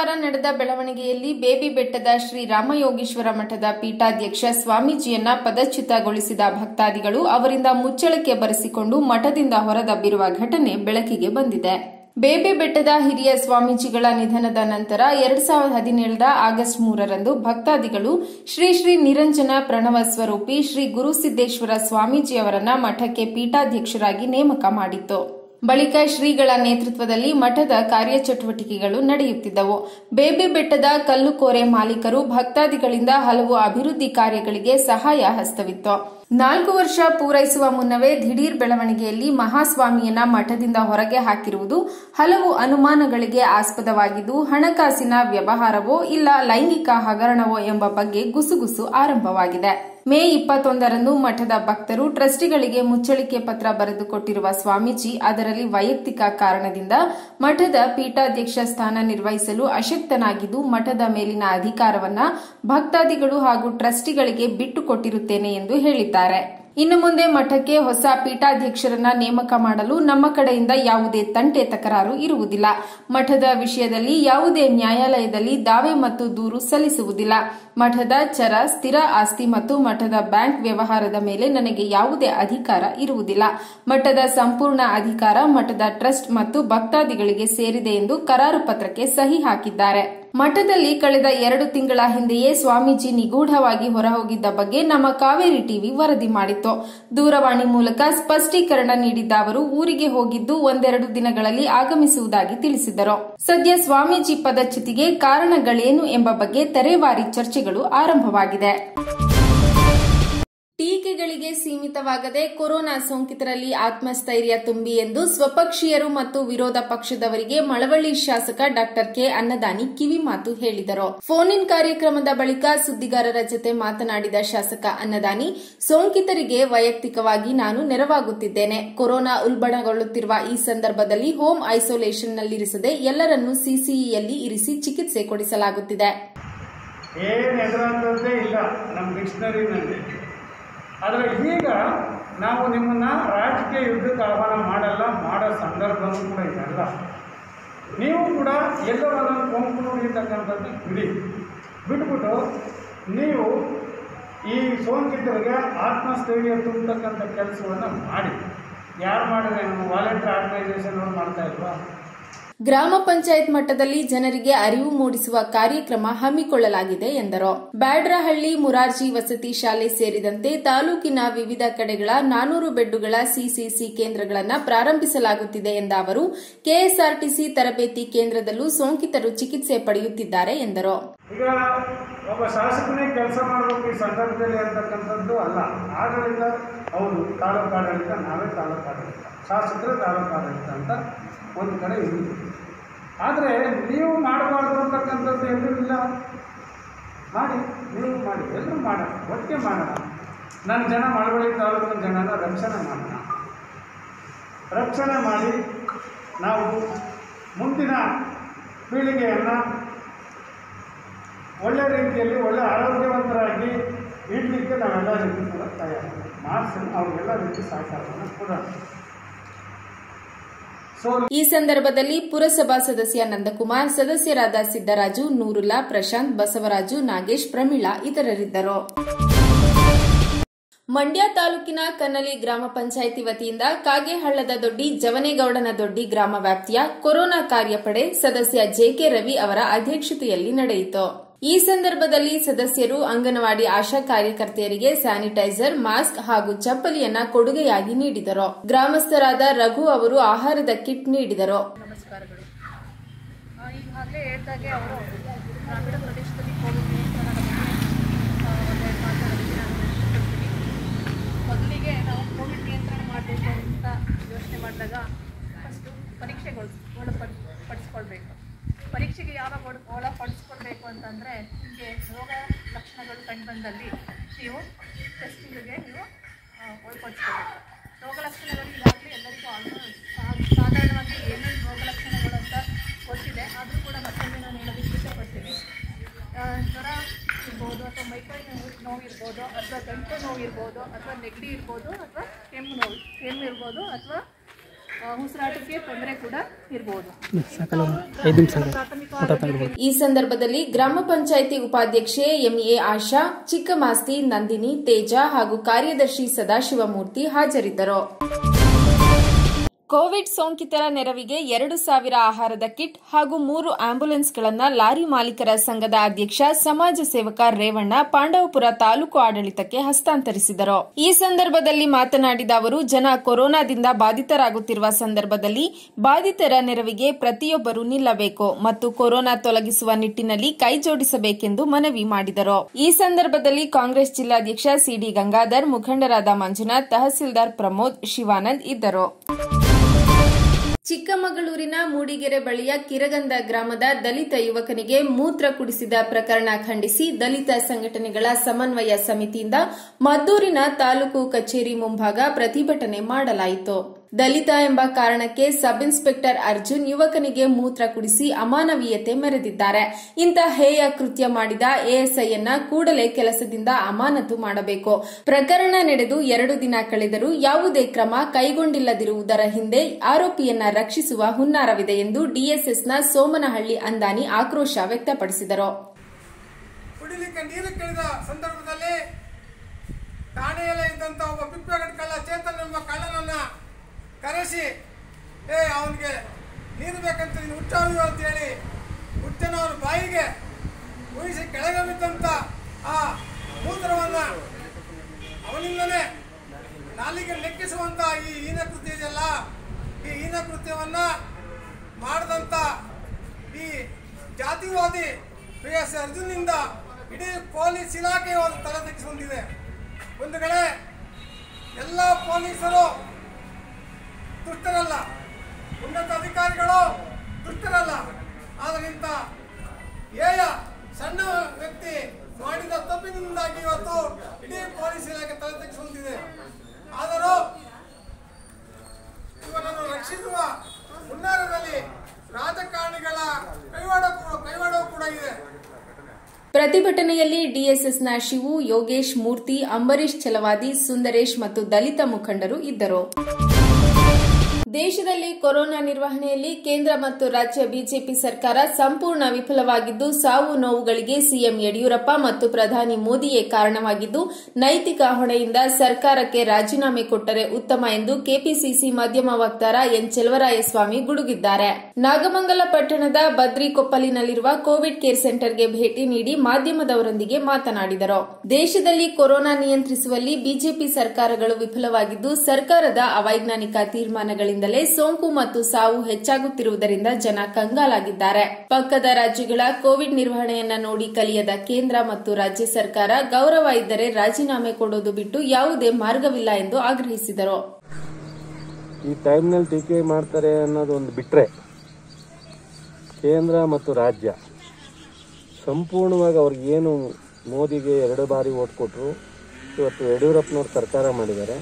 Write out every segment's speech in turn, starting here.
ಶುಕ್ರವಾರ ನಡೆದ ಬೆಳವಣಿಗೆಯಲ್ಲಿ ಬೇಬಿ ಬೆಟ್ಟದ ಶ್ರೀ ರಾಮಯೋಗೇಶ್ವರ ಮಠದ ಪೀಠಾಧ್ಯಕ್ಷ ಸ್ವಾಮೀಜಿಯನ್ನ ಪದಚ್ಯುತಗೊಳಿಸಿದ ಭಕ್ತಾದಿಗಳು ಅವರಿಂದ ಮುಚ್ಚಳಕ್ಕೆ ಬರೆಸಿಕೊಂಡು ಮಠದಿಂದ ಹೊರದಬ್ಬಿರುವ ಘಟನೆ ಬೆಳಕಿಗೆ ಬಂದಿದೆ. ಬೇಬಿ ಬೆಟ್ಟದ ಹಿರಿಯ ಸ್ವಾಮೀಜಿಗಳ ನಿಧನದ ನಂತರ ಎರಡ್ ಸಾವಿರದ ಹದಿನೇಳರ ಆಗಸ್ಟ್ ಮೂರರಂದು ಭಕ್ತಾದಿಗಳು ಶ್ರೀ ಶ್ರೀ ನಿರಂಜನ ಪ್ರಣವ ಸ್ವರೂಪಿ ಶ್ರೀ ಗುರುಸಿದ್ದೇಶ್ವರ ಸ್ವಾಮೀಜಿಯವರನ್ನ ಮಠಕ್ಕೆ ಪೀಠಾಧ್ಯಕ್ಷರಾಗಿ ನೇಮಕ ಮಾಡಿತ್ತು. ಬಳಿಕ ಶ್ರೀಗಳ ನೇತೃತ್ವದಲ್ಲಿ ಮಠದ ಕಾರ್ಯಚಟುವಟಿಕೆಗಳು ನಡೆಯುತ್ತಿದ್ದವು. ಬೇಬಿ ಬೆಟ್ಟದ ಕಲ್ಲುಕೋರೆ ಮಾಲೀಕರು ಭಕ್ತಾದಿಗಳಿಂದ ಹಲವು ಅಭಿವೃದ್ಧಿ ಕಾರ್ಯಗಳಿಗೆ ಸಹಾಯ ಹಸ್ತವಿತ್ತು. ನಾಲ್ಕು ವರ್ಷ ಪೂರೈಸುವ ಮುನ್ನವೇ ದಿಢೀರ್ ಬೆಳವಣಿಗೆಯಲ್ಲಿ ಮಹಾಸ್ವಾಮಿಯನ್ನ ಮಠದಿಂದ ಹೊರಗೆ ಹಾಕಿರುವುದು ಹಲವು ಅನುಮಾನಗಳಿಗೆ ಆಸ್ಪದವಾಗಿದ್ದು, ಹಣಕಾಸಿನ ವ್ಯವಹಾರವೋ ಇಲ್ಲ ಲೈಂಗಿಕ ಹಗರಣವೋ ಎಂಬ ಬಗ್ಗೆ ಗುಸುಗುಸು ಆರಂಭವಾಗಿದೆ. ಮೇ ಇಪ್ಪತ್ತೊಂದರಂದು ಮಠದ ಭಕ್ತರು ಟ್ರಸ್ಟಿಗಳಿಗೆ ಮುಚ್ಚಳಿಕೆ ಪತ್ರ ಬರೆದುಕೊಟ್ಟಿರುವ ಸ್ವಾಮೀಜಿ, ಅದರಲ್ಲಿ ವೈಯಕ್ತಿಕ ಕಾರಣದಿಂದ ಮಠದ ಪೀಠಾಧ್ಯಕ್ಷ ಸ್ಥಾನ ನಿರ್ವಹಿಸಲು ಅಶಕ್ತನಾಗಿದ್ದು, ಮಠದ ಮೇಲಿನ ಅಧಿಕಾರವನ್ನ ಭಕ್ತಾದಿಗಳು ಹಾಗೂ ಟ್ರಸ್ಟಿಗಳಿಗೆ ಬಿಟ್ಟುಕೊಟ್ಟಿರುತ್ತೇನೆ ಎಂದು ಹೇಳಿದ್ದಾರೆ. ಇನ್ನು ಮುಂದೆ ಮಠಕ್ಕೆ ಹೊಸ ಪೀಠಾಧ್ಯಕ್ಷರನ್ನ ನೇಮಕ ಮಾಡಲು ನಮ್ಮ ಕಡೆಯಿಂದ ಯಾವುದೇ ತಂಟೆ ತಕರಾರು ಇರುವುದಿಲ್ಲ. ಮಠದ ವಿಷಯದಲ್ಲಿ ಯಾವುದೇ ನ್ಯಾಯಾಲಯದಲ್ಲಿ ದಾವೆ ಮತ್ತು ದೂರು ಸಲ್ಲಿಸುವುದಿಲ್ಲ. ಮಠದ ಚರ, ಸ್ಥಿರ ಆಸ್ತಿ ಮತ್ತು ಮಠದ ಬ್ಯಾಂಕ್ ವ್ಯವಹಾರದ ಮೇಲೆ ನನಗೆ ಯಾವುದೇ ಅಧಿಕಾರ ಇರುವುದಿಲ್ಲ. ಮಠದ ಸಂಪೂರ್ಣ ಅಧಿಕಾರ ಮಠದ ಟ್ರಸ್ಟ್ ಮತ್ತು ಭಕ್ತಾದಿಗಳಿಗೆ ಸೇರಿದೆ ಎಂದು ಕರಾರು ಪತ್ರಕ್ಕೆ ಸಹಿ ಹಾಕಿದ್ದಾರೆ. ಮಠದಲ್ಲಿ ಕಳೆದ ಎರಡು ತಿಂಗಳ ಹಿಂದೆಯೇ ಸ್ವಾಮೀಜಿ ನಿಗೂಢವಾಗಿ ಹೊರಹೋಗಿದ್ದ ಬಗ್ಗೆ ನಮ್ಮ ಕಾವೇರಿ ಟಿವಿ ವರದಿ ಮಾಡಿತ್ತು. ದೂರವಾಣಿ ಮೂಲಕ ಸ್ಪಷ್ಟೀಕರಣ ನೀಡಿದ್ದ ಅವರು, ಊರಿಗೆ ಹೋಗಿದ್ದು ಒಂದೆರಡು ದಿನಗಳಲ್ಲಿ ಆಗಮಿಸುವುದಾಗಿ ತಿಳಿಸಿದರು. ಸದ್ಯ ಸ್ವಾಮೀಜಿ ಪದಚ್ಯುತಿಗೆ ಕಾರಣಗಳೇನು ಎಂಬ ಬಗ್ಗೆ ತೆರೆವಾರಿ ಚರ್ಚೆಗಳು ಆರಂಭವಾಗಿದೆ. ಟೀಕೆಗಳಿಗೆ ಸೀಮಿತವಾಗದೆ ಕೊರೋನಾ ಸೋಂಕಿತರಲ್ಲಿ ಆತ್ಮಸ್ಥೈರ್ಯ ತುಂಬಿ ಎಂದು ಸ್ವಪಕ್ಷೀಯರು ಮತ್ತು ವಿರೋಧ ಪಕ್ಷದವರಿಗೆ ಮಳವಳ್ಳಿ ಶಾಸಕ ಡಾಕ್ಟರ್ ಕೆ ಅನ್ನದಾನಿ ಕಿವಿಮಾತು ಹೇಳಿದರು. ಫೋನ್ ಇನ್ ಕಾರ್ಯಕ್ರಮದ ಬಳಿಕ ಸುದ್ದಿಗಾರರ ಜತೆ ಮಾತನಾಡಿದ ಶಾಸಕ ಅನ್ನದಾನಿ, ಸೋಂಕಿತರಿಗೆ ವೈಯಕ್ತಿಕವಾಗಿ ನಾನು ನೆರವಾಗುತ್ತಿದ್ದೇನೆ. ಕೊರೋನಾ ಉಲ್ಬಣಗೊಳ್ಳುತ್ತಿರುವ ಈ ಸಂದರ್ಭದಲ್ಲಿ ಹೋಮ್ ಐಸೋಲೇಷನ್ನಲ್ಲಿರಿಸದೆ ಎಲ್ಲರನ್ನೂ ಸಿಸಿಇಯಲ್ಲಿ ಇರಿಸಿ ಚಿಕಿತ್ಸೆ ಕೊಡಿಸಲಾಗುತ್ತಿದೆ ಏನು ಎದುರಾದಂತೆ ಇಲ್ಲ ನಮ್ಮ ಡಿಕ್ಷನರಿನಲ್ಲಿ ಆದರೆ ಈಗ ನಾವು ನಿಮ್ಮನ್ನು ರಾಜಕೀಯ ಯುದ್ಧಕ್ಕೆ ಆಹ್ವಾನ ಮಾಡಲ್ಲ, ಮಾಡೋ ಸಂದರ್ಭವೂ ಕೂಡ ಇದಲ್ಲ ನೀವು ಕೂಡ ಎಲ್ಲೋ ಅದನ್ನು ಕೊಂಕು ನುಡಿಯತಕ್ಕಂಥದ್ದು ಬಿಡಿ. ಬಿಟ್ಬಿಟ್ಟು ನೀವು ಈ ಸೋಂಕಿತರಿಗೆ ಆತ್ಮಸ್ಥೈರ್ಯ ತುಂಬತಕ್ಕಂಥ ಕೆಲಸವನ್ನು ಮಾಡಿ. ಯಾರು ಮಾಡಿದ್ರೆ ನಮ್ಮ ವಾಲಂಟಿಯರ್ ಆರ್ಗನೈಸೇಷನ್ ಅವ್ರು ಮಾಡ್ತಾ ಇಲ್ವಾ? ಗ್ರಾಮ ಪಂಚಾಯತ್ ಮಟ್ಟದಲ್ಲಿ ಜನರಿಗೆ ಅರಿವು ಮೂಡಿಸುವ ಕಾರ್ಯಕ್ರಮ ಹಮ್ಮಿಕೊಳ್ಳಲಾಗಿದೆ ಎಂದರು. ಬ್ಯಾಡ್ರಹಳ್ಳಿ ಮುರಾರ್ಜಿ ವಸತಿ ಶಾಲೆ ಸೇರಿದಂತೆ ತಾಲೂಕಿನ ವಿವಿಧ ಕಡೆಗಳ ನಾನೂರು ಬೆಡ್ಡುಗಳ ಸಿಸಿಸಿ ಕೇಂದ್ರಗಳನ್ನು ಪ್ರಾರಂಭಿಸಲಾಗುತ್ತಿದೆ ಎಂದ ಅವರು, ಕೆಎಸ್ಆರ್ಟಿಸಿ ತರಬೇತಿ ಕೇಂದ್ರದಲ್ಲೂ ಸೋಂಕಿತರು ಚಿಕಿತ್ಸೆ ಪಡೆಯುತ್ತಿದ್ದಾರೆ ಎಂದರು. ಈಗ ಒಬ್ಬ ಶಾಸಕನೇ ಕೆಲಸ ಮಾಡಬೇಕು ಈ ಸಂದರ್ಭದಲ್ಲಿ ಅಂತಕ್ಕಂಥದ್ದು ಅಲ್ಲ. ಆಡಳಿತ ಅವರು ತಾಲೂಕು ಆಡಳಿತ ನಾವೇ ತಾಲೂಕು ಆಡಳಿತ ಶಾಸಕರೇ ತಾಲೂಕು ಆಡಳಿತ ಅಂತ ಒಂದು ಕಡೆ ಇರುತ್ತೆ ಆದರೆ ನೀವು ಮಾಡಬಾರ್ದು ಅಂತಕ್ಕಂಥದ್ದು ಎಲ್ಲೂ ಇಲ್ಲ. ಮಾಡಿ, ನೀವು ಮಾಡಿ, ಎಲ್ಲರೂ ಮಾಡೋಣ, ಒಟ್ಟಿಗೆ ಮಾಡೋಣ. ನನ್ನ ಜನ ಮಳವಳ್ಳಿ ತಾಲೂಕಿನ ಜನನ ರಕ್ಷಣೆ ಮಾಡೋಣ. ರಕ್ಷಣೆ ಮಾಡಿ ನಾವು ಮುಂದಿನ ಪೀಳಿಗೆಯನ್ನು ಒಳ್ಳೆ ರೀತಿಯಲ್ಲಿ, ಒಳ್ಳೆ ಆರೋಗ್ಯವಂತರಾಗಿ ಇಡಲಿಕ್ಕೆ ನಾವೆಲ್ಲ ರೀತಿ ಕೂಡ ತಯಾರು. ಮಾಡಿಸಿ, ಅವ್ರಿಗೆಲ್ಲ ರೀತಿ ಸಹಕಾರವನ್ನು ಕೊಡೋಣ ಸೊ ಈ ಸಂದರ್ಭದಲ್ಲಿ ಪುರಸಭಾ ಸದಸ್ಯ ನಂದಕುಮಾರ್, ಸದಸ್ಯರಾದ ಸಿದ್ದರಾಜು ನೂರುಲ್ಲಾ ಪ್ರಶಾಂತ್, ಬಸವರಾಜು, ನಾಗೇಶ್, ಪ್ರಮೀಳಾ ಇತರರಿದ್ದರು. ಮಂಡ್ಯ ತಾಲೂಕಿನ ಕನ್ನಲಿ ಗ್ರಾಮ ಪಂಚಾಯಿತಿ ವತಿಯಿಂದ ಕಾಗೆಹಳ್ಳದ ದೊಡ್ಡಿ ಜವನೇಗೌಡನ ದೊಡ್ಡಿ ಗ್ರಾಮ ವ್ಯಾಪ್ತಿಯ ಕೊರೋನಾ ಕಾರ್ಯಪಡೆ ಸದಸ್ಯ ಜೆಕೆ ರವಿ ಅವರ ಅಧ್ಯಕ್ಷತೆಯಲ್ಲಿ ನಡೆಯಿತು. ಈ ಸಂದರ್ಭದಲ್ಲಿ ಸದಸ್ಯರು, ಅಂಗನವಾಡಿ ಆಶಾ ಕಾರ್ಯಕರ್ತೆಯರಿಗೆ ಸ್ಯಾನಿಟೈಸರ್, ಮಾಸ್ಕ್ ಹಾಗೂ ಚಪ್ಪಲಿಯನ್ನ ಕೊಡುಗೆಯಾಗಿ ನೀಡಿದರು. ಗ್ರಾಮಸ್ಥರಾದ ರಘು ಅವರು ಆಹಾರದ ಕಿಟ್ ನೀಡಿದರು. ಮೊದಲಿಗೆ ನಾವು ಕೋವಿಡ್ ನಿಯಂತ್ರಣ ಮಾಡಬೇಕು ಅಂತ ಯೋಚನೆ ಮಾಡಿದಾಗ ಅಂತಂದರೆ ನಿಮಗೆ ರೋಗ ಲಕ್ಷಣಗಳು ಕಂಡು ಬಂದಲ್ಲಿ ನೀವು ಟೆಸ್ಟಿಂಗಿಗೆ ನೀವು ಒಳಪಡಿಸ್ಕೋಬೇಕು ಈ ಸಂದರ್ಭದಲ್ಲಿ ಗ್ರಾಮ ಪಂಚಾಯಿತಿ ಉಪಾಧ್ಯಕ್ಷೆ ಎಂಎ ಆಶಾ ಚಿಕ್ಕಮಾಸ್ತಿ ನಂದಿನಿ ತೇಜ ಹಾಗೂ ಕಾರ್ಯದರ್ಶಿ ಸದಾಶಿವಮೂರ್ತಿ ಹಾಜರಿದ್ದರು. ಕೋವಿಡ್ ಸೋಂಕಿತರ ನೆರವಿಗೆ ಎರಡು ಸಾವಿರ ಆಹಾರದ ಕಿಟ್ ಹಾಗೂ ಮೂರು ಆಂಬ್ಯುಲೆನ್ಸ್ಗಳನ್ನು ಲಾರಿ ಮಾಲೀಕರ ಸಂಘದ ಅಧ್ಯಕ್ಷ, ಸಮಾಜ ಸೇವಕ ರೇವಣ್ಣ ಪಾಂಡವಪುರ ತಾಲೂಕು ಆಡಳಿತಕ್ಕೆ ಹಸ್ತಾಂತರಿಸಿದರು. ಈ ಸಂದರ್ಭದಲ್ಲಿ ಮಾತನಾಡಿದ ಅವರು, ಜನ ಕೊರೋನಾದಿಂದ ಬಾಧಿತರಾಗುತ್ತಿರುವ ಸಂದರ್ಭದಲ್ಲಿ ಬಾಧಿತರ ನೆರವಿಗೆ ಪ್ರತಿಯೊಬ್ಬರು ನಿಲ್ಲಬೇಕು ಮತ್ತು ಕೊರೋನಾ ತೊಲಗಿಸುವ ನಿಟ್ಟಿನಲ್ಲಿ ಕೈಜೋಡಿಸಬೇಕೆಂದು ಮನವಿ ಮಾಡಿದರು. ಈ ಸಂದರ್ಭದಲ್ಲಿ ಕಾಂಗ್ರೆಸ್ ಜಿಲ್ಲಾಧ್ಯಕ್ಷ ಸಿಡಿ ಗಂಗಾಧರ್, ಮುಖಂಡರಾದ ಮಂಜುನಾಥ್, ತಹಸೀಲ್ದಾರ್ ಪ್ರಮೋದ್, ಶಿವಾನಂದ್ ಇದ್ದರು. ಚಿಕ್ಕಮಗಳೂರಿನ ಮೂಡಿಗೆರೆ ಬಳಿಯ ಕಿರಗಂದ ಗ್ರಾಮದ ದಲಿತ ಯುವಕನಿಗೆ ಮೂತ್ರ ಕುಡಿಸಿದ ಪ್ರಕರಣ ಖಂಡಿಸಿ ದಲಿತ ಸಂಘಟನೆಗಳ ಸಮನ್ವಯ ಸಮಿತಿಯಿಂದ ಮದ್ದೂರಿನ ತಾಲೂಕು ಕಚೇರಿ ಮುಂಭಾಗ ಪ್ರತಿಭಟನೆ ಮಾಡಲಾಯಿತು. ದಲಿತ ಎಂಬ ಕಾರಣಕ್ಕೆ ಸಬ್ ಇನ್ಸ್ಪೆಕ್ಟರ್ ಅರ್ಜುನ್ ಯುವಕನಿಗೆ ಮೂತ್ರ ಕುಡಿಸಿ ಅಮಾನವೀಯತೆ ಮೆರೆದಿದ್ದಾರೆ. ಇಂಥ ಹೇಯ ಕೃತ್ಯ ಮಾಡಿದ ಎಎಸ್ಐಯನ್ನ ಕೂಡಲೇ ಕೆಲಸದಿಂದ ಅಮಾನತು ಮಾಡಬೇಕು. ಪ್ರಕರಣ ನಡೆದು ಎರಡು ದಿನ ಕಳೆದರೂ ಯಾವುದೇ ಕ್ರಮ ಕೈಗೊಂಡಿಲ್ಲದಿರುವುದರ ಹಿಂದೆ ಆರೋಪಿಯನ್ನ ರಕ್ಷಿಸುವ ಹುನ್ನಾರವಿದೆ ಎಂದು ಡಿಎಸ್ಎಸ್ನ ಸೋಮನಹಳ್ಳಿ ಅಂದಾನಿ ಆಕ್ರೋಶ ವ್ಯಕ್ತಪಡಿಸಿದರು. ಸಂದರ್ಭದಲ್ಲಿ ಒಬ್ಬ ಕಳ್ಳನನ್ನ ಕರೆಸಿ, ಏ, ಅವನಿಗೆ ನೀರು ಬೇಕಂತ ನೀನು ಹುಟ್ಟಾವು ಅಂತ ಹೇಳಿ ಹುಟ್ಟನ ಅವನ ಬಾಯಿಗೆ ಉಳಿಸಿ ಕೆಳಗೆ ಬಿದ್ದಂತ ಆ ಮೂತ್ರವನ್ನ ಅವನಿಂದಲೇ ನಾಲಿಗೆ ಲೆಕ್ಕಿಸುವಂಥ ಈ ಹೀನ ಕೃತ್ಯ ಇದೆಯಲ್ಲ ಈ ಹೀನ ಕೃತ್ಯವನ್ನ ಮಾಡಿದಂತ ಈ ಜಾತಿವಾದಿ ಪಿ ಎಸ್ ಅರ್ಜುನ್ನಿಂದ ಇಡೀ ಪೊಲೀಸ್ ಇಲಾಖೆ ಒಂದು ತಲೆ ತೆಗೆಸಿಕೊಂಡಿದೆ ಒಂದು ಕಡೆ ಎಲ್ಲ ಪೊಲೀಸರು ದುಷ್ಟರಲ್ಲ. ಉನ್ನತ ಅಧಿಕಾರಿಗಳು ದುಷ್ಟರಲ್ಲ. ಆದ್ರಿಂತ ಏಯ ಸಣ್ಣ ವ್ಯಕ್ತಿ ಮಾಡಿದ ತಪ್ಪಿನಿಂದಾಗಿ ಇವತ್ತು ಇಡೀ ಪೊಲೀಸ್ ಇಲಾಖೆ ತಲೆ ತೆಗೆಸಿದೆ ಆದರೂ ಇವನನ್ನು ರಕ್ಷಿಸುವ ಹುನ್ನಾರದಲ್ಲಿ ರಾಜಕಾರಣಿಗಳ ಕೈವಾಡ ಕೈವಾಡವೂ ಕೂಡ ಇದೆ. ಪ್ರತಿಭಟನೆಯಲ್ಲಿ ಡಿಎಸ್ಎಸ್ನ ಶಿವು, ಯೋಗೇಶ್, ಮೂರ್ತಿ ಅಂಬರೀಶ್ ಛಲವಾದಿ, ಸುಂದರೇಶ್ ಮತ್ತು ದಲಿತ ಮುಖಂಡರು ಇದ್ದರು. ದೇಶದಲ್ಲಿ ಕೊರೋನಾ ನಿರ್ವಹಣೆಯಲ್ಲಿ ಕೇಂದ್ರ ಮತ್ತು ರಾಜ್ಯ ಬಿಜೆಪಿ ಸರ್ಕಾರ ಸಂಪೂರ್ಣ ವಿಫಲವಾಗಿದ್ದು, ಸಾವು ನೋವುಗಳಿಗೆ ಸಿಎಂ ಯಡಿಯೂರಪ್ಪ ಮತ್ತು ಪ್ರಧಾನಿ ಮೋದಿಯೇ ಕಾರಣವಾಗಿದ್ದು, ನೈತಿಕ ಹೊಣೆಯಿಂದ ಸರ್ಕಾರಕ್ಕೆ ರಾಜೀನಾಮೆ ಕೊಟ್ಟರೆ ಉತ್ತಮ ಎಂದು ಕೆಪಿಸಿಸಿ ಮಾಧ್ಯಮ ವಕ್ತಾರ ಎನ್ ಚೆಲುವರಾಯಸ್ವಾಮಿ ಗುಡುಗಿದ್ದಾರೆ. ನಾಗಮಂಗಲ ಪಟ್ಟಣದ ಬದ್ರಿಕೊಪ್ಪಲಿನಲ್ಲಿರುವ ಕೋವಿಡ್ ಕೇರ್ ಸೆಂಟರ್ಗೆ ಭೇಟಿ ನೀಡಿ ಮಾಧ್ಯಮದವರೊಂದಿಗೆ ಮಾತನಾಡಿದರು. ದೇಶದಲ್ಲಿ ಕೊರೋನಾ ನಿಯಂತ್ರಿಸುವಲ್ಲಿ ಬಿಜೆಪಿ ಸರ್ಕಾರಗಳು ವಿಫಲವಾಗಿದ್ದು, ಸರ್ಕಾರದ ಅವೈಜ್ಞಾನಿಕ ತೀರ್ಮಾನಗಳಿಂದಲೇ ಸೋಂಕು ಮತ್ತು ಸಾವು ಹೆಚ್ಚಾಗುತ್ತಿರುವುದರಿಂದ ಜನ ಕಂಗಾಲಾಗಿದ್ದಾರೆ. ಪಕ್ಕದ ರಾಜ್ಯಗಳ ಕೋವಿಡ್ ನಿರ್ವಹಣೆಯನ್ನ ನೋಡಿ ಕಲಿಯದ ಕೇಂದ್ರ ಮತ್ತು ರಾಜ್ಯ ಸರ್ಕಾರ ಗೌರವ ಇದ್ದರೆ ರಾಜೀನಾಮೆ ಕೊಡೋದು ಬಿಟ್ಟು ಯಾವುದೇ ಮಾರ್ಗವಿಲ್ಲ ಎಂದು ಆಗ್ರಹಿಸಿದರು. ಈ ಟೈಮ್ನಲ್ಲಿ ಟೀಕೆ ಮಾಡ್ತಾರೆ ಅನ್ನೋದು ಒಂದು ಬಿಟ್ಟರೆ ಕೇಂದ್ರ ಮತ್ತು ರಾಜ್ಯ ಸಂಪೂರ್ಣವಾಗಿ ಅವ್ರಿಗೇನು ಮೋದಿಗೆ ಎರಡು ಬಾರಿ ಓಟ್ ಕೊಟ್ಟರು ಇವತ್ತು ಯಡಿಯೂರಪ್ಪನವ್ರು ಸರ್ಕಾರ ಮಾಡಿದ್ದಾರೆ.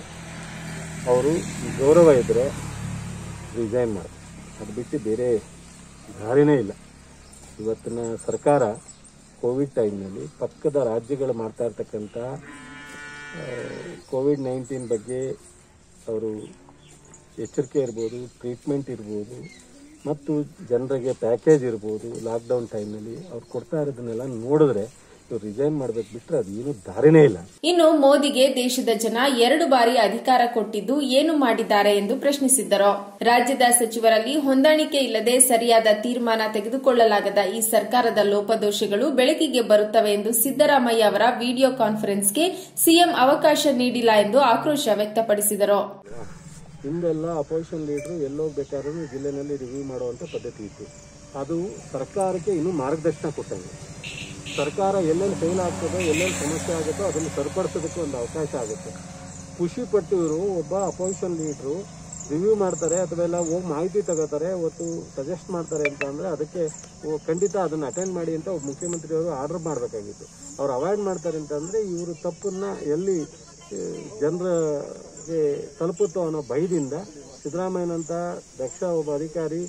ಅವರು ಗೌರವ ಇದ್ದರೆ ರಿಸೈನ್ ಮಾಡಿ ಅದು ಬಿಟ್ಟು ಬೇರೆ ದಾರಿನೇ ಇಲ್ಲ. ಇವತ್ತಿನ ಸರ್ಕಾರ ಕೋವಿಡ್ ಟೈಮ್ನಲ್ಲಿ ಪಕ್ಕದ ರಾಜ್ಯಗಳು ಮಾಡ್ತಾ ಇರ್ತಕ್ಕಂಥ ಕೋವಿಡ್ ನೈನ್ಟೀನ್ ಬಗ್ಗೆ ಅವರು ಎಚ್ಚರಿಕೆ ಇರ್ಬೋದು, ಟ್ರೀಟ್ಮೆಂಟ್ ಇರ್ಬೋದು, ಮತ್ತು ಜನರಿಗೆ ಪ್ಯಾಕೇಜ್ ಇರ್ಬೋದು, ಲಾಕ್ಡೌನ್ ಟೈಮ್ನಲ್ಲಿ ಅವ್ರು ಕೊಡ್ತಾ ಇರೋದನ್ನೆಲ್ಲ ನೋಡಿದ್ರೆ ರಿಸೈನ್ ಮಾಡ್ಬೇಕು ಬಿಟ್ರೆ ಅದು ಏನು ದಾರಿನೇ ಇಲ್ಲ. ಇನ್ನು ಮೋದಿಗೆ ದೇಶದ ಜನ ಎರಡು ಬಾರಿ ಅಧಿಕಾರ ಕೊಟ್ಟಿದ್ದು ಏನು ಮಾಡಿದ್ದಾರೆ ಎಂದು ಪ್ರಶ್ನಿಸಿದ್ದರು. ರಾಜ್ಯದ ಸಚಿವರಲ್ಲಿ ಹೊಂದಾಣಿಕೆ ಇಲ್ಲದೆ ಸರಿಯಾದ ತೀರ್ಮಾನ ತೆಗೆದುಕೊಳ್ಳಲಾಗದ ಈ ಸರ್ಕಾರದ ಲೋಪದೋಷಗಳು ಬೆಳಕಿಗೆ ಬರುತ್ತವೆ ಎಂದು ಸಿದ್ದರಾಮಯ್ಯ ಅವರ ವಿಡಿಯೋ ಕಾನ್ಫರೆನ್ಸ್ಗೆ ಸಿಎಂ ಅವಕಾಶ ನೀಡಿಲ್ಲ ಎಂದು ಆಕ್ರೋಶ ವ್ಯಕ್ತಪಡಿಸಿದರು. ಹಿಂದೆಲ್ಲ ಅಪೋಸಿಷನ್ ಲೀಡರ್ ಎಲ್ಲೋ ಬೇಕಾದ್ರೂ ಜಿಲ್ಲೆನಲ್ಲಿ ರಿವ್ಯೂ ಮಾಡುವಂಥ ಪದ್ಧತಿ ಇತ್ತು. ಅದು ಸರ್ಕಾರಕ್ಕೆ ಇನ್ನೂ ಮಾರ್ಗದರ್ಶನ ಕೊಟ್ಟಂಗೆ. ಸರ್ಕಾರ ಎಲ್ಲೆಲ್ಲಿ ಫೇಲ್ ಆಗ್ತದೋ, ಎಲ್ಲೆಲ್ಲಿ ಸಮಸ್ಯೆ ಆಗುತ್ತೋ ಅದನ್ನು ಸರಿಪಡಿಸೋದಕ್ಕೆ ಒಂದು ಅವಕಾಶ ಆಗುತ್ತೆ. ಖುಷಿ ಪಟ್ಟು ಇವರು ಒಬ್ಬ ಅಪೋಸಿಷನ್ ಲೀಡ್ರು ರಿವ್ಯೂ ಮಾಡ್ತಾರೆ, ಅಥವಾ ಎಲ್ಲ ಹೋಗಿ ಮಾಹಿತಿ ತಗೋತಾರೆ ಇವತ್ತು ಸಜೆಸ್ಟ್ ಮಾಡ್ತಾರೆ ಅಂತ ಅಂದರೆ ಅದಕ್ಕೆ ಖಂಡಿತ ಅದನ್ನು ಅಟೆಂಡ್ ಮಾಡಿ ಅಂತ ಒಬ್ಬ ಮುಖ್ಯಮಂತ್ರಿಯವರು ಆರ್ಡರ್ ಮಾಡಬೇಕಾಗಿತ್ತು. ಅವ್ರು ಅವಾಯ್ಡ್ ಮಾಡ್ತಾರೆ ಅಂತಂದರೆ ಇವರು ತಪ್ಪನ್ನು ಎಲ್ಲಿ ಜನರಿಗೆ ತಲುಪುತ್ತೋ ಅನ್ನೋ ಭಯದಿಂದ ಸಿದ್ದರಾಮಯ್ಯನಂತ ದಕ್ಷ ಒಬ್ಬ ಅಧಿಕಾರಿ,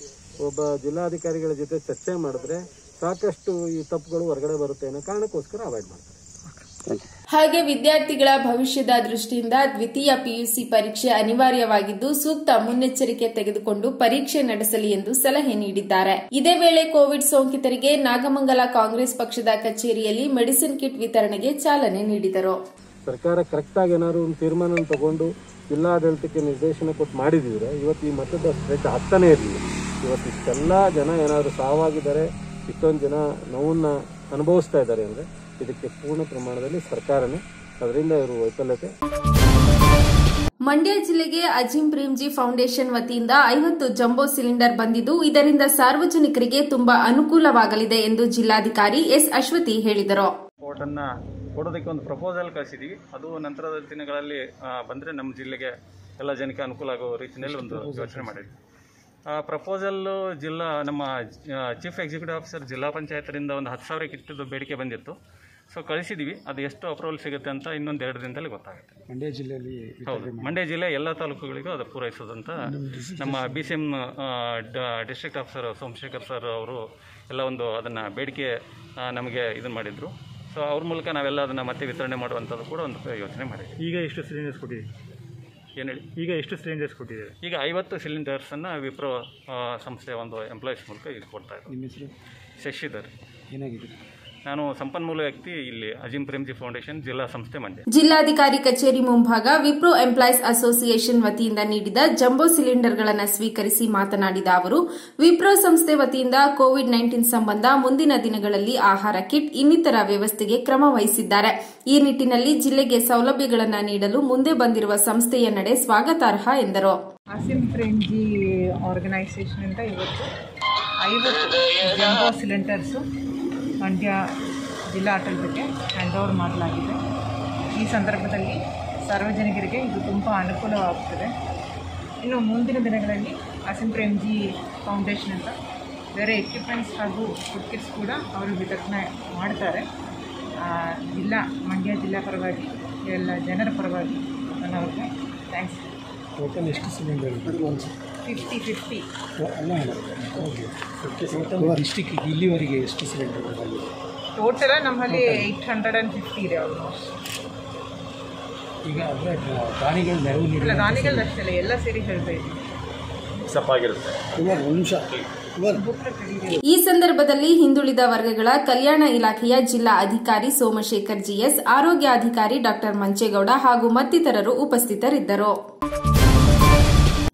ಒಬ್ಬ ಜಿಲ್ಲಾಧಿಕಾರಿಗಳ ಜೊತೆ ಚರ್ಚೆ ಮಾಡಿದ್ರೆ ಸಾಕಷ್ಟು ಈ ತಪ್ಪುಗಳು ಹೊರಗಡೆ ಬರುತ್ತೆ ಅನ್ನೋ ಕಾರಣಕ್ಕೋಸ್ಕರ ಅವಾಯ್ಡ್ ಮಾಡ್ತಾರೆ. ಹಾಗೆ ವಿದ್ಯಾರ್ಥಿಗಳ ಭವಿಷ್ಯದ ದೃಷ್ಟಿಯಿಂದ ದ್ವಿತೀಯ ಪಿಯುಸಿ ಪರೀಕ್ಷೆ ಅನಿವಾರ್ಯವಾಗಿದ್ದು ಸೂಕ್ತ ಮುನ್ನೆಚ್ಚರಿಕೆ ತೆಗೆದುಕೊಂಡು ಪರೀಕ್ಷೆ ನಡೆಸಲಿ ಎಂದು ಸಲಹೆ ನೀಡಿದ್ದಾರೆ. ಇದೇ ವೇಳೆ ಕೋವಿಡ್ ಸೋಂಕಿತರಿಗೆ ನಾಗಮಂಗಲ ಕಾಂಗ್ರೆಸ್ ಪಕ್ಷದ ಕಚೇರಿಯಲ್ಲಿ ಮೆಡಿಸಿನ್ ಕಿಟ್ ವಿತರಣೆಗೆ ಚಾಲನೆ ನೀಡಿದರು. ಸರ್ಕಾರ ಕರೆಕ್ಟಾಗಿ ಏನಾದ್ರು ಒಂದು ತೀರ್ಮಾನ ತಗೊಂಡು ಜಿಲ್ಲಾಡಳಿತಕ್ಕೆ ನಿರ್ದೇಶನ ಕೊಟ್ಟು ಮಾಡಿದಿದ್ರೆ ಇವತ್ತು ಈ ಮತದ ಸ್ಪ್ರೆಡ್ ಆಗ್ತಾನೆ ಇರಲಿಲ್ಲ ಇವತ್ತು ಇಷ್ಟೆಲ್ಲ ಜನ ಏನಾದ್ರು ಸಾವಾಗಿದ್ದಾರೆ ಇಷ್ಟೊಂದು ಜನ ನೋವನ್ನ ಅನುಭವಿಸ್ತಾ ಇದ್ದಾರೆ ಅಂದರೆ ಇದಕ್ಕೆ ಪೂರ್ಣ ಪ್ರಮಾಣದಲ್ಲಿ ಸರ್ಕಾರನೇ ಅದರಿಂದ ಇವರು ವೈಫಲ್ಯತೆ. ಮಂಡ್ಯ ಜಿಲ್ಲೆಗೆ ಅಜಿಂ ಪ್ರೇಮ್ಜಿ ಫೌಂಡೇಶನ್ ವತಿಯಿಂದ ಐವತ್ತು ಜಂಬೋ ಸಿಲಿಂಡರ್ ಬಂದಿದ್ದು ಇದರಿಂದ ಸಾರ್ವಜನಿಕರಿಗೆ ತುಂಬಾ ಅನುಕೂಲವಾಗಲಿದೆ ಎಂದು ಜಿಲ್ಲಾಧಿಕಾರಿ ಎಸ್ ಅಶ್ವತಿ ಹೇಳಿದರು. ಕೊಡೋದಕ್ಕೆ ಒಂದು ಪ್ರಪೋಸಲ್ ಕಳಿಸಿದ್ದೀವಿ ಅದು ನಂತರದ ದಿನಗಳಲ್ಲಿ ಬಂದರೆ ನಮ್ಮ ಜಿಲ್ಲೆಗೆ ಎಲ್ಲ ಜನಕ್ಕೆ ಅನುಕೂಲ ಆಗೋ ರೀತಿಯಲ್ಲಿ ಒಂದು ಯೋಚನೆ ಮಾಡಿದ್ವಿ. ಆ ಪ್ರಪೋಸಲ್ಲು ಜಿಲ್ಲಾ ನಮ್ಮ ಚೀಫ್ ಎಕ್ಸಿಕ್ಯೂಟಿವ್ ಆಫೀಸರ್ ಜಿಲ್ಲಾ ಪಂಚಾಯತ್ರಿಂದ ಒಂದು ಹತ್ತು ಸಾವಿರಕ್ಕೆ ಇಟ್ಟಿದ್ದು ಬೇಡಿಕೆ ಬಂದಿತ್ತು. ಸೊ ಕಳಿಸಿದ್ದೀವಿ ಅದು ಎಷ್ಟು ಅಪ್ರೂವಲ್ ಸಿಗುತ್ತೆ ಅಂತ ಇನ್ನೊಂದು ಎರಡು ದಿನದಲ್ಲಿ ಗೊತ್ತಾಗುತ್ತೆ. ಮಂಡ್ಯ ಜಿಲ್ಲೆಯಲ್ಲಿ ಹೌದು. ಮಂಡ್ಯ ಜಿಲ್ಲೆ ಎಲ್ಲ ತಾಲೂಕುಗಳಿಗೂ ಅದು ಪೂರೈಸೋದಂತ ನಮ್ಮ B C M district officer Somashekhar sir ಅವರು ಎಲ್ಲ ಒಂದು ಅದನ್ನು ಬೇಡಿಕೆ ನಮಗೆ ಇದನ್ನು ಮಾಡಿದರು. ಸೊ ಅವ್ರ ಮೂಲಕ ನಾವೆಲ್ಲ ಅದನ್ನು ಮತ್ತೆ ವಿತರಣೆ ಮಾಡುವಂಥದ್ದು ಕೂಡ ಒಂದು ಯೋಚನೆ ಮಾಡಿದ್ವಿ ಈಗ ಎಷ್ಟು ಸಿಲಿಂಡರ್ಸ್ ಕೊಟ್ಟಿದ್ದೀವಿ ಏನು ಹೇಳಿ? ಈಗ ಎಷ್ಟು ಸಿಲಿಂಡರ್ಸ್ ಕೊಟ್ಟಿದ್ದಾರೆ? ಈಗ ಐವತ್ತು ಸಿಲಿಂಡರ್ಸನ್ನು ವಿಪ್ರೋ ಸಂಸ್ಥೆಯ ಒಂದು ಎಂಪ್ಲಾಯೀಸ್ ಮೂಲಕ ಈಗ ಕೊಡ್ತಾ ಇದ್ದಾರೆ ನಿಮ್ಮ ಹೆಸರು? ಶಶಿಧರ್. ಏನಾಗಿದೆ? ನಾನು ಸಂಪನ್ಮೂಲ ವ್ಯಕ್ತಿ ಇಲ್ಲಿ ಅಜಿಂ ಪ್ರೇಮ್ಜಿ ಫೌಂಡೇಶನ್ ಜಿಲ್ಲಾ ಸಂಸ್ಥೆ ಮಂಡ್ಯ. ಜಿಲ್ಲಾಧಿಕಾರಿ ಕಚೇರಿ ಮುಂಭಾಗ ವಿಪ್ರೋ ಎಂಪ್ಲಾಯೀಸ್ ಅಸೋಸಿಯೇಷನ್ ವತಿಯಿಂದ ನೀಡಿದ ಜಂಬೋ ಸಿಲಿಂಡರ್ಗಳನ್ನು ಸ್ವೀಕರಿಸಿ ಮಾತನಾಡಿದ ಅವರು ವಿಪ್ರೋ ಸಂಸ್ಥೆ ವತಿಯಿಂದ ಕೋವಿಡ್ ನೈನ್ಟೀನ್ ಸಂಬಂಧ ಮುಂದಿನ ದಿನಗಳಲ್ಲಿ ಆಹಾರ ಕಿಟ್ ಇನ್ನಿತರ ವ್ಯವಸ್ಥೆಗೆ ಕ್ರಮ ವಹಿಸಿದ್ದಾರೆ. ಈ ನಿಟ್ಟಿನಲ್ಲಿ ಜಿಲ್ಲೆಗೆ ಸೌಲಭ್ಯಗಳನ್ನು ನೀಡಲು ಮುಂದೆ ಬಂದಿರುವ ಸಂಸ್ಥೆಯ ನಡೆ ಸ್ವಾಗತಾರ್ಹ ಎಂದರು. ಪ್ರೇಮ್ಜಿ ಇವತ್ತು ಐವತ್ತು ಜಂಬೋ ಸಿಲಿಂಡರ್ಸು ಮಂಡ್ಯ ಜಿಲ್ಲಾ ಆಡಳಿತಕ್ಕೆ ಹ್ಯಾಂಡ್ ಓವರ್ ಮಾಡಲಾಗಿದೆ. ಈ ಸಂದರ್ಭದಲ್ಲಿ ಸಾರ್ವಜನಿಕರಿಗೆ ಇದು ತುಂಬ ಅನುಕೂಲವಾಗುತ್ತದೆ. ಇನ್ನು ಮುಂದಿನ ದಿನಗಳಲ್ಲಿ ಹಾಸಿನ ಪ್ರೇಮ್ ಜಿ ಫೌಂಡೇಶನ್ ಅಂತ ಬೇರೆ ಎಕ್ವಿಪ್ಮೆಂಟ್ಸ್ ಹಾಗೂ ಫುಡ್ ಕಿಟ್ಸ್ ಕೂಡ ಅವರು ವಿತರಣೆ ಮಾಡ್ತಾರೆ. ಜಿಲ್ಲಾ, ಮಂಡ್ಯ ಜಿಲ್ಲಾ ಪರವಾಗಿ ಎಲ್ಲ ಜನರ ಪರವಾಗಿ ನಾನು ಅವ್ರಿಗೆ ಥ್ಯಾಂಕ್ಸ್ ಟೋಟಲ್ ಎಷ್ಟು ಸಿಲಿಂಡರ್ ಫಿಫ್ಟಿ ಫಿಫ್ಟಿ ಅಲ್ಲ ಓಕೆ ಟೋಟಲ್ ಡಿಸ್ಟಿಕ್ ಇಲ್ಲಿವರೆಗೆ ಎಷ್ಟು ಸಿಲಿಂಡರ್ ಟೋಟಲ್ ನಮ್ಮಲ್ಲಿ ಏಯ್ಟ್ ಹಂಡ್ರೆಡ್ ಆ್ಯಂಡ್ ಫಿಫ್ಟಿ ಇದೆ ಆಲ್ಮೋಸ್ಟ್ ಈಗ ಅಂದರೆ ದಾನಿಗಳು ನೆರವು ಇಲ್ಲ ನೀಡಿಲ್ಲ ದಾನಿಗಳು ಅಷ್ಟೇ ಇಲ್ಲ ಎಲ್ಲ ಸೇರಿ ಹೇಳ್ತಾ ಇದ್ದೀವಿ. ಒಂದು ನಿಮಿಷ ಈ ಸಂದರ್ಭದಲ್ಲಿ ಹಿಂದುಳಿದ ವರ್ಗಗಳ ಕಲ್ಯಾಣ ಇಲಾಖೆಯ ಜಿಲ್ಲಾ ಅಧಿಕಾರಿ ಸೋಮಶೇಖರ್ ಜಿಎಸ್ ಆರೋಗ್ಯಾಧಿಕಾರಿ ಡಾಕ್ಟರ್ ಮಂಚೇಗೌಡ ಹಾಗೂ ಮತ್ತಿತರರು ಉಪಸ್ಥಿತರಿದ್ದರು.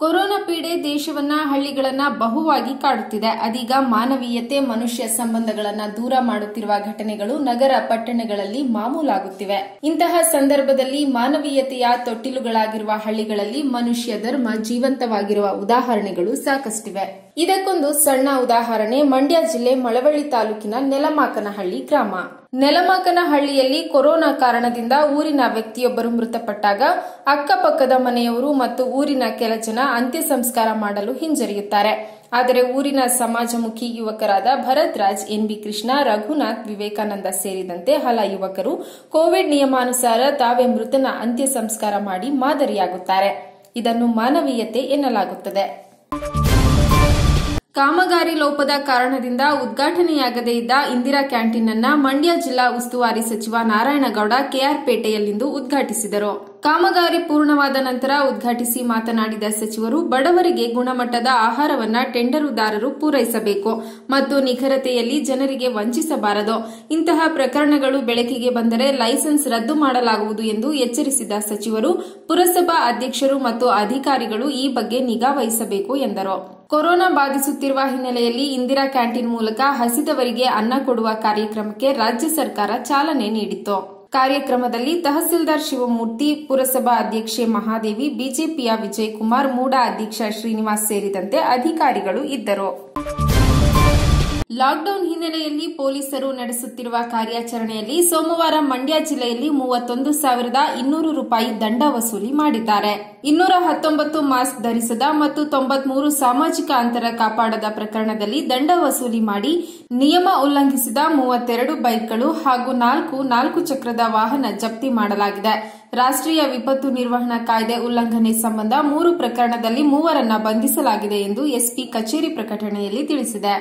ಕೊರೋನಾ ಪೀಡೆ ದೇಶವನ್ನ, ಹಳ್ಳಿಗಳನ್ನ ಬಹುವಾಗಿ ಕಾಡುತ್ತಿದೆ. ಅದೀಗ ಮಾನವೀಯತೆ, ಮನುಷ್ಯ ಸಂಬಂಧಗಳನ್ನ ದೂರ ಮಾಡುತ್ತಿರುವ ಘಟನೆಗಳು ನಗರ ಪಟ್ಟಣಗಳಲ್ಲಿ ಮಾಮೂಲಾಗುತ್ತಿವೆ. ಇಂತಹ ಸಂದರ್ಭದಲ್ಲಿ ಮಾನವೀಯತೆಯ ತೊಟ್ಟಿಲುಗಳಾಗಿರುವ ಹಳ್ಳಿಗಳಲ್ಲಿ ಮನುಷ್ಯ ಧರ್ಮ ಜೀವಂತವಾಗಿರುವ ಉದಾಹರಣೆಗಳು ಸಾಕಷ್ಟಿವೆ. ಇದಕ್ಕೊಂದು ಸಣ್ಣ ಉದಾಹರಣೆ. ಮಂಡ್ಯ ಜಿಲ್ಲೆ ಮಳವಳ್ಳಿ ತಾಲೂಕಿನ ನೆಲಮಾಕನಹಳ್ಳಿ ಗ್ರಾಮ. ನೆಲಮಾಕನಹಳ್ಳಿಯಲ್ಲಿ ಕೊರೋನಾ ಕಾರಣದಿಂದ ಊರಿನ ವ್ಯಕ್ತಿಯೊಬ್ಬರು ಮೃತಪಟ್ಟಾಗ ಅಕ್ಕಪಕ್ಕದ ಮನೆಯವರು ಮತ್ತು ಊರಿನ ಕೆಲ ಜನ ಅಂತ್ಯ ಸಂಸ್ಕಾರ ಮಾಡಲು ಹಿಂಜರಿಯುತ್ತಾರೆ. ಆದರೆ ಊರಿನ ಸಮಾಜಮುಖಿ ಯುವಕರಾದ ಭರತ್ ರಾಜ್ ಎನ್ಬಿ ಕೃಷ್ಣ, ರಘುನಾಥ್, ವಿವೇಕಾನಂದ ಸೇರಿದಂತೆ ಹಲ ಯುವಕರು ಕೋವಿಡ್ ನಿಯಮಾನುಸಾರ ತಾವೇ ಮೃತನ ಅಂತ್ಯ ಸಂಸ್ಕಾರ ಮಾಡಿ ಮಾದರಿಯಾಗುತ್ತಾರೆ. ಇದನ್ನು ಮಾನವೀಯತೆ ಎನ್ನಲಾಗುತ್ತದೆ. ಕಾಮಗಾರಿ ಲೋಪದ ಕಾರಣದಿಂದ ಉದ್ಘಾಟನೆಯಾಗದೇ ಇದ್ದ ಇಂದಿರಾ ಕ್ಯಾಂಟೀನ್ ಅನ್ನ ಮಂಡ್ಯ ಜಿಲ್ಲಾ ಉಸ್ತುವಾರಿ ಸಚಿವ ನಾರಾಯಣಗೌಡ ಕೆಆರ್ಪೇಟೆಯಲ್ಲಿಂದು ಉದ್ಘಾಟಿಸಿದರು. ಕಾಮಗಾರಿ ಪೂರ್ಣವಾದ ನಂತರ ಉದ್ಘಾಟಿಸಿ ಮಾತನಾಡಿದ ಸಚಿವರು, ಬಡವರಿಗೆ ಗುಣಮಟ್ಟದ ಆಹಾರವನ್ನ ಟೆಂಡರುದಾರರು ಪೂರೈಸಬೇಕು ಮತ್ತು ನಿಖರತೆಯಲ್ಲಿ ಜನರಿಗೆ ವಂಚಿಸಬಾರದು. ಇಂತಹ ಪ್ರಕರಣಗಳು ಬೆಳಕಿಗೆ ಬಂದರೆ ಲೈಸೆನ್ಸ್ ರದ್ದು ಮಾಡಲಾಗುವುದು ಎಂದು ಎಚ್ಚರಿಸಿದ ಸಚಿವರು, ಪುರಸಭಾ ಅಧ್ಯಕ್ಷರು ಮತ್ತು ಅಧಿಕಾರಿಗಳು ಈ ಬಗ್ಗೆ ನಿಗಾ ವಹಿಸಬೇಕು ಎಂದರು. ಕೊರೋನಾ ಬಾಧಿಸುತ್ತಿರುವ ಹಿನ್ನೆಲೆಯಲ್ಲಿ ಇಂದಿರಾ ಕ್ಯಾಂಟೀನ್ ಮೂಲಕ ಹಸಿದವರಿಗೆ ಅನ್ನ ಕೊಡುವ ಕಾರ್ಯಕ್ರಮಕ್ಕೆ ರಾಜ್ಯ ಸರ್ಕಾರ ಚಾಲನೆ ನೀಡಿತ್ತು. ಕಾರ್ಯಕ್ರಮದಲ್ಲಿ ತಹಸೀಲ್ದಾರ್ ಶಿವಮೂರ್ತಿ, ಪುರಸಭಾ ಅಧ್ಯಕ್ಷೆ ಮಹಾದೇವಿ, ಬಿಜೆಪಿಯ ವಿಜಯಕುಮಾರ್, ಮೂಡಾ ಅಧ್ಯಕ್ಷ ಶ್ರೀನಿವಾಸ್ ಸೇರಿದಂತೆ ಅಧಿಕಾರಿಗಳು ಇದ್ದರು. ಲಾಕ್ಡೌನ್ ಹಿನ್ನೆಲೆಯಲ್ಲಿ ಪೊಲೀಸರು ನಡೆಸುತ್ತಿರುವ ಕಾರ್ಯಾಚರಣೆಯಲ್ಲಿ ಸೋಮವಾರ ಮಂಡ್ಯ ಜಿಲ್ಲೆಯಲ್ಲಿ ಮೂವತ್ತೊಂದು ಸಾವಿರದ ಇನ್ನೂರು ರೂಪಾಯಿ ದಂಡ ವಸೂಲಿ ಮಾಡಿದ್ದಾರೆ. ಇನ್ನೂರ ಹತ್ತೊಂಬತ್ತು ಮಾಸ್ಕ್ ಧರಿಸದ ಮತ್ತು ತೊಂಬತ್ಮೂರು ಸಾಮಾಜಿಕ ಅಂತರ ಕಾಪಾಡದ ಪ್ರಕರಣದಲ್ಲಿ ದಂಡ ವಸೂಲಿ ಮಾಡಿ ನಿಯಮ ಉಲ್ಲಂಘಿಸಿದ ಮೂವತ್ತೆರಡು ಬೈಕ್ಗಳು ಹಾಗೂ ನಾಲ್ಕು ನಾಲ್ಕು ಚಕ್ರದ ವಾಹನ ಜಪ್ತಿ ಮಾಡಲಾಗಿದೆ. ರಾಷ್ಟ್ರೀಯ ವಿಪತ್ತು ನಿರ್ವಹಣಾ ಕಾಯ್ದೆ ಉಲ್ಲಂಘನೆ ಸಂಬಂಧ ಮೂರು ಪ್ರಕರಣದಲ್ಲಿ ಮೂವರನ್ನ ಬಂಧಿಸಲಾಗಿದೆ ಎಂದು ಎಸ್ಪಿ ಕಚೇರಿ ಪ್ರಕಟಣೆಯಲ್ಲಿ ತಿಳಿಸಿದೆ.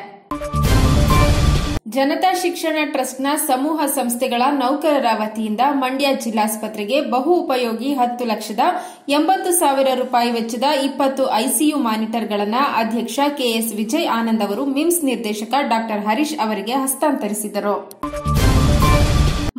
ಜನತಾ ಶಿಕ್ಷಣ ಟ್ರಸ್ಟ್ನ ಸಮೂಹ ಸಂಸ್ಥೆಗಳ ನೌಕರರ ವತಿಯಿಂದ ಮಂಡ್ಯ ಜಿಲ್ಲಾಸ್ಪತ್ರೆಗೆ ಬಹು ಉಪಯೋಗಿ ಹತ್ತು ಲಕ್ಷದ ಎಂಬತ್ತು ಸಾವಿರ ರೂಪಾಯಿ ವೆಚ್ಚದ ಇಪ್ಪತ್ತು ಐಸಿಯು ಮಾನಿಟರ್ಗಳನ್ನು ಅಧ್ಯಕ್ಷ ಕೆಎಸ್ ವಿಜಯ್ ಆನಂದ್ ಅವರು ಮಿಮ್ಸ್ ನಿರ್ದೇಶಕ ಡಾ ಹರೀಶ್ ಅವರಿಗೆ ಹಸ್ತಾಂತರಿಸಿದರು.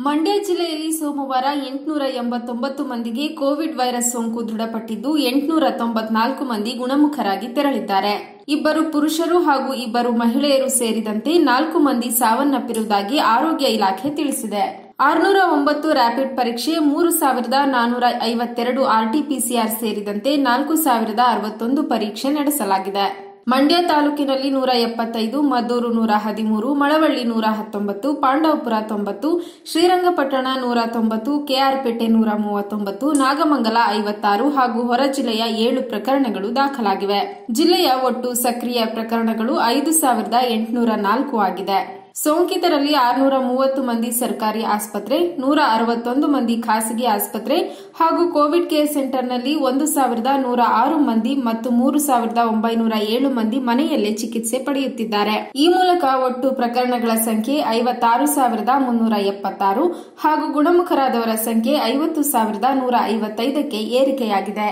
ಮಂಡ್ಯ ಜಿಲ್ಲೆಯಲ್ಲಿ ಸೋಮವಾರ ಎಂಟುನೂರ ಎಂಬತ್ತೊಂಬತ್ತು ಮಂದಿಗೆ ಕೋವಿಡ್ ವೈರಸ್ ಸೋಂಕು ದೃಢಪಟ್ಟಿದ್ದು, ಎಂಟುನೂರ ತೊಂಬತ್ನಾಲ್ಕು ಮಂದಿ ಗುಣಮುಖರಾಗಿ ತೆರಳಿದ್ದಾರೆ. ಇಬ್ಬರು ಪುರುಷರು ಹಾಗೂ ಇಬ್ಬರು ಮಹಿಳೆಯರು ಸೇರಿದಂತೆ ನಾಲ್ಕು ಮಂದಿ ಸಾವನ್ನಪ್ಪಿರುವುದಾಗಿ ಆರೋಗ್ಯ ಇಲಾಖೆ ತಿಳಿಸಿದೆ. ಆರುನೂರ ಒಂಬತ್ತು ರ್ಯಾಪಿಡ್ ಪರೀಕ್ಷೆ, ಮೂರು ಸಾವಿರದ ನಾನೂರ ಐವತ್ತೆರಡು ಆರ್ಟಿಪಿಸಿಆರ್ ಸೇರಿದಂತೆ ನಾಲ್ಕು ಸಾವಿರದ ಅರವತ್ತೊಂದು ಪರೀಕ್ಷೆ ನಡೆಸಲಾಗಿದೆ. ಮಂಡ್ಯ ತಾಲೂಕಿನಲ್ಲಿ ನೂರ ಎಪ್ಪತ್ತೈದು, ಮದ್ದೂರು ನೂರ ಹದಿಮೂರು, ಮಳವಳ್ಳಿ ನೂರ ಹತ್ತೊಂಬತ್ತು, ಪಾಂಡವಪುರ ತೊಂಬತ್ತು, ಶ್ರೀರಂಗಪಟ್ಟಣ ನೂರ ತೊಂಬತ್ತು, ಕೆಆರ್ಪೇಟೆ ನೂರ ಮೂವತ್ತೊಂಬತ್ತು, ನಾಗಮಂಗಲ ಐವತ್ತಾರು ಹಾಗೂ ಹೊರ ಜಿಲ್ಲೆಯ ಏಳು ಪ್ರಕರಣಗಳು ದಾಖಲಾಗಿವೆ. ಜಿಲ್ಲೆಯ ಒಟ್ಟು ಸಕ್ರಿಯ ಪ್ರಕರಣಗಳು ಐದು ಸಾವಿರದ ಎಂಟುನೂರ ನಾಲ್ಕು ಆಗಿದೆ. ಸೋಂಕಿತರಲ್ಲಿ ಆರುನೂರ ಮೂವತ್ತು ಮಂದಿ ಸರ್ಕಾರಿ ಆಸ್ಪತ್ರೆ, ನೂರ ಅರವತ್ತೊಂದು ಮಂದಿ ಖಾಸಗಿ ಆಸ್ಪತ್ರೆ ಹಾಗೂ ಕೋವಿಡ್ ಕೇರ್ ಸೆಂಟರ್ನಲ್ಲಿ ಒಂದು ಸಾವಿರದ ನೂರ ಆರು ಮಂದಿ ಮತ್ತು ಮೂರು ಸಾವಿರದ ಒಂಬೈನೂರ ಏಳು ಮಂದಿ ಮನೆಯಲ್ಲೇ ಚಿಕಿತ್ಸೆ ಪಡೆಯುತ್ತಿದ್ದಾರೆ. ಈ ಮೂಲಕ ಒಟ್ಟು ಪ್ರಕರಣಗಳ ಸಂಖ್ಯೆ ಐವತ್ತಾರು ಸಾವಿರದ ಮುನ್ನೂರ ಎಪ್ಪತ್ತಾರು ಹಾಗೂ ಗುಣಮುಖರಾದವರ ಸಂಖ್ಯೆ ಐವತ್ತು ಸಾವಿರದ ನೂರ ಐವತ್ತೈದಕ್ಕೆ ಏರಿಕೆಯಾಗಿದೆ.